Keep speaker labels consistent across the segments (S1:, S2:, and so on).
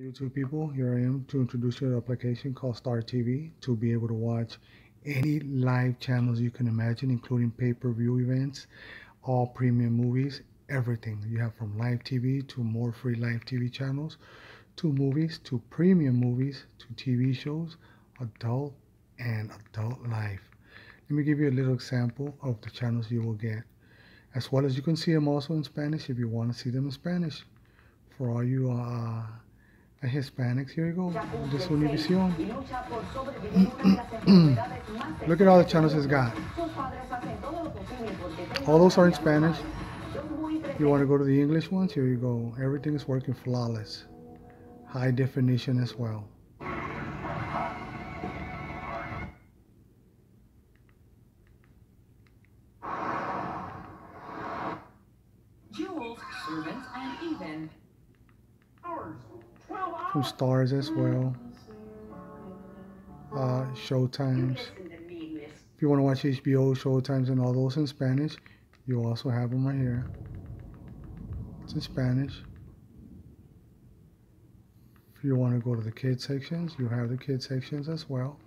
S1: YouTube people, here I am to introduce you to an application called Star TV to be able to watch any live channels you can imagine, including pay-per-view events, all premium movies, everything. You have from live TV to more free live TV channels, to movies, to premium movies, to TV shows, adult and adult life. Let me give you a little example of the channels you will get. As well as you can see them also in Spanish if you want to see them in Spanish. For all you uh, Hispanics. Here you go. This Univision. Look at all the channels it's got. All those are in Spanish. You want to go to the English ones? Here you go. Everything is working flawless. High definition as well. Jewels, servants, and even from Starz as well. Uh, Showtimes. If you want to watch HBO, Showtimes, and all those in Spanish, you also have them right here. It's in Spanish. If you want to go to the kids sections, you have the kids sections as well.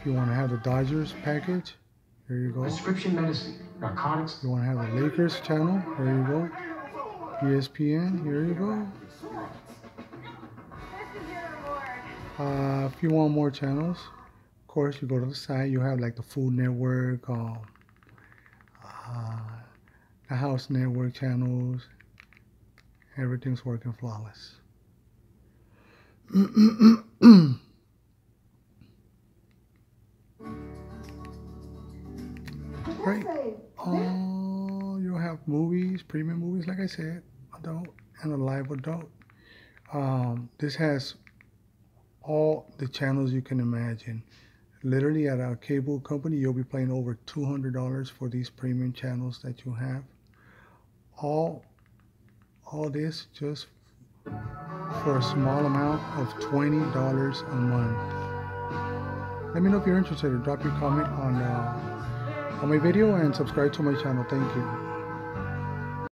S1: If you want to have the Dodgers package, here you go.
S2: Prescription medicine, narcotics.
S1: You want to have the Lakers channel, here you go. ESPN, here you go. Uh, if you want more channels, of course, you go to the site. You have like the Food Network, uh, uh, the House Network channels. Everything's working flawless. Great. Have movies, premium movies, like I said adult and a live adult. Um, this has all the channels you can imagine. Literally at a cable company, you'll be paying over $200 for these premium channels that you have. All, all this just for a small amount of $20 a month. Let me know if you're interested. Drop your comment on, uh, on my video and subscribe to my channel. Thank you.